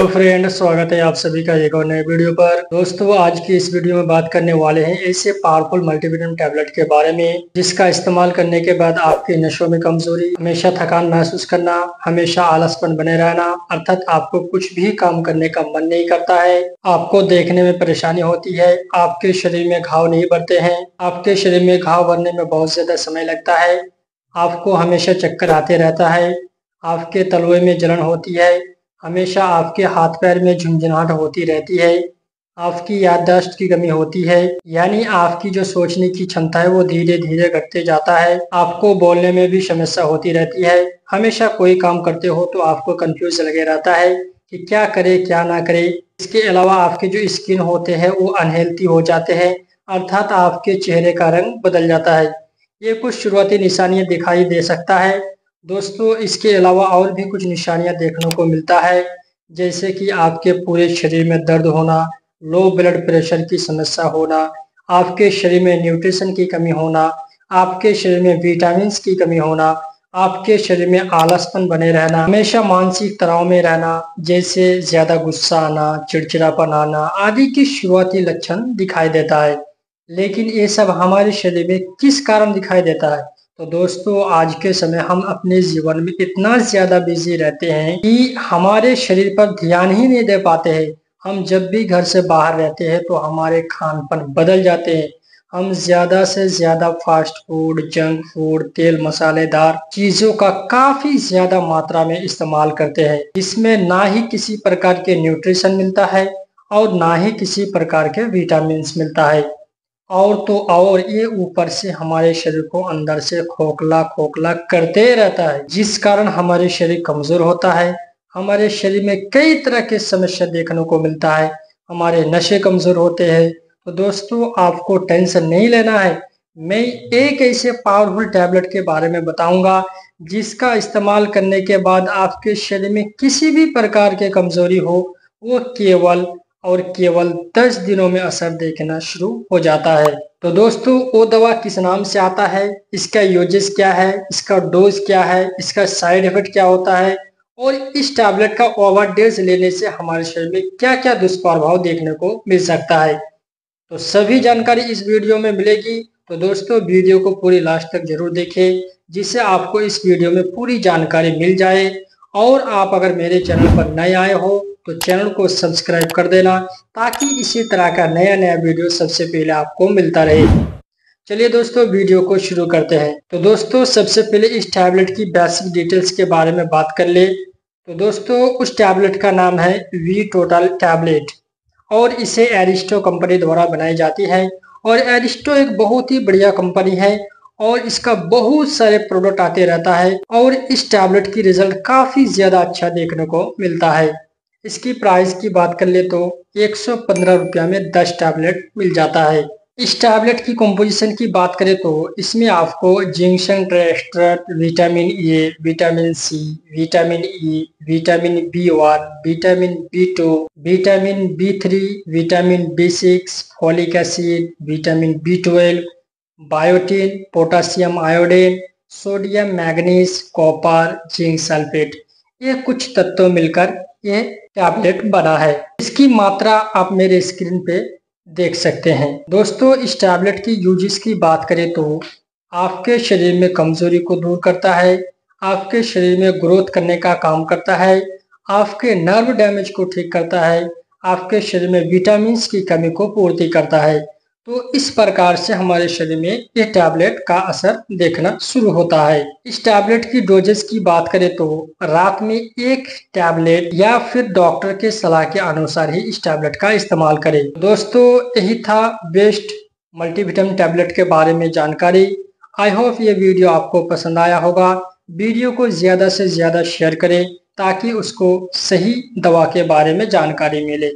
Hello friend, स्वागत है आप सभी का एक और नए वीडियो पर। दोस्तों, आज की इस वीडियो में बात करने वाले हैं ऐसे पावरफुल मल्टीविटामिन टैबलेट के बारे में, जिसका इस्तेमाल करने के बाद आपके नशों में कमज़ोरी, हमेशा थकान महसूस करना, हमेशा आलसपन बने रहना, अर्थात आपको कुछ भी काम करने का मन नहीं करता है, आपको देखने में परेशानी होती है, आपके शरीर में घाव नहीं बढ़ते हैं, आपके शरीर में घाव भरने में बहुत ज़्यादा समय लगता है, आपको हमेशा चक्कर आते रहता है, आपके तलवे में जलन होती है हमेशा आपके हाथ पैर में झुंझुनाहट होती रहती है, आपकी याददाश्त की कमी होती है, यानी आपकी जो सोचने की क्षमता है वो धीरे धीरे घटते जाता है, आपको बोलने में भी समस्या होती रहती है। हमेशा कोई काम करते हो तो आपको कंफ्यूज लगे रहता है कि क्या करे, क्या ना करे। इसके अलावा आपके जो स्किन होते हैं वो अनहेल्थी हो जाते हैं, अर्थात आपके चेहरे का रंग बदल जाता है। ये कुछ शुरुआती निशानियाँ दिखाई दे सकता है। दोस्तों, इसके अलावा और भी कुछ निशानियाँ देखने को मिलता है, जैसे कि आपके पूरे शरीर में दर्द होना लो ब्लड प्रेशर की समस्या होना, आपके शरीर में न्यूट्रिशन की कमी होना, आपके शरीर में विटामिन की कमी होना, आपके शरीर में आलसपन बने रहना, हमेशा मानसिक तनाव में रहना, जैसे ज़्यादा गुस्सा आना, चिड़चिड़ापन आना आदि के शुरुआती लक्षण दिखाई देता है। लेकिन ये सब हमारे शरीर में किस कारण दिखाई देता है? तो दोस्तों, आज के समय हम अपने जीवन में इतना ज़्यादा बिज़ी रहते हैं कि हमारे शरीर पर ध्यान ही नहीं दे पाते हैं। हम जब भी घर से बाहर रहते हैं तो हमारे खान पान बदल जाते हैं। हम ज़्यादा से ज़्यादा फास्ट फ़ूड जंक फ़ूड तेल मसालेदार चीज़ों का काफ़ी ज़्यादा मात्रा में इस्तेमाल करते हैं। इसमें ना ही किसी प्रकार के न्यूट्रिशन मिलता है और ना ही किसी प्रकार के विटामिन मिलता है। और तो और ये ऊपर से हमारे शरीर को अंदर से खोखला खोखला करते रहता है, जिस कारण हमारे शरीर कमज़ोर होता है। हमारे शरीर में कई तरह के समस्या देखने को मिलता है। हमारे नशे कमज़ोर होते हैं। तो दोस्तों, आपको टेंशन नहीं लेना है। मैं एक ऐसे पावरफुल टैबलेट के बारे में बताऊँगा, जिसका इस्तेमाल करने के बाद आपके शरीर में किसी भी प्रकार के कमज़ोरी हो, वो केवल और केवल 10 दिनों में असर देखना शुरू हो जाता है। तो दोस्तों वो दवा किस नाम से आता है? इसका यूजेस क्या है? इसका डोज क्या है? इसका साइड इफ़ेक्ट क्या होता है? और इस टैबलेट का ओवरडेज लेने से हमारे शरीर में क्या क्या दुष्प्रभाव देखने को मिल सकता है? तो सभी जानकारी इस वीडियो में मिलेगी। तो दोस्तों, वीडियो को पूरी लास्ट तक ज़रूर देखें, जिससे आपको इस वीडियो में पूरी जानकारी मिल जाए। और आप अगर मेरे चैनल पर नए आए हो तो चैनल को सब्सक्राइब कर देना ताकि इसी तरह का नया नया वीडियो सबसे पहले आपको मिलता रहे। चलिए दोस्तों, वीडियो को शुरू करते हैं। तो दोस्तों, सबसे पहले इस टैबलेट की बेसिक डिटेल्स के बारे में बात कर ले। तो दोस्तों, उस टैबलेट का नाम है वी टोटल टैबलेट और इसे एरिस्टो कंपनी द्वारा बनाई जाती है। और एरिस्टो एक बहुत ही बढ़िया कंपनी है और इसका बहुत सारे प्रोडक्ट आते रहता है और इस टैबलेट की रिज़ल्ट काफ़ी ज़्यादा अच्छा देखने को मिलता है। इसकी प्राइस की बात कर ले तो एक सौ पंद्रह रुपया में दस टैबलेट मिल जाता है। इस टैबलेट की कंपोजिशन की बात करें तो इसमें आपको जिंक्शन ट्रेस्ट्रेट vitamin A vitamin C vitamin E vitamin B one vitamin B two vitamin B three vitamin B six folic acid vitamin B twelve biotin potassium iodine sodium manganese copper zinc sulphate ये कुछ तत्व मिलकर ये tablet बना है। इसकी मात्रा आप मेरे स्क्रीन पे देख सकते हैं। दोस्तों, इस टैबलेट की यूजेस की बात करें तो आपके शरीर में कमज़ोरी को दूर करता है, आपके शरीर में ग्रोथ करने का काम करता है, आपके नर्व डैमेज को ठीक करता है, आपके शरीर में विटामिन की कमी को पूर्ति करता है। तो इस प्रकार से हमारे शरीर में ये टैबलेट का असर देखना शुरू होता है। इस टैबलेट की डोजेस की बात करें तो रात में एक टैबलेट या फिर डॉक्टर के सलाह के अनुसार ही इस टैबलेट का इस्तेमाल करें। दोस्तों, यही था बेस्ट मल्टीविटामिन टैबलेट के बारे में जानकारी। आई होप ये वीडियो आपको पसंद आया होगा। वीडियो को ज़्यादा से ज़्यादा शेयर करें ताकि उसको सही दवा के बारे में जानकारी मिले।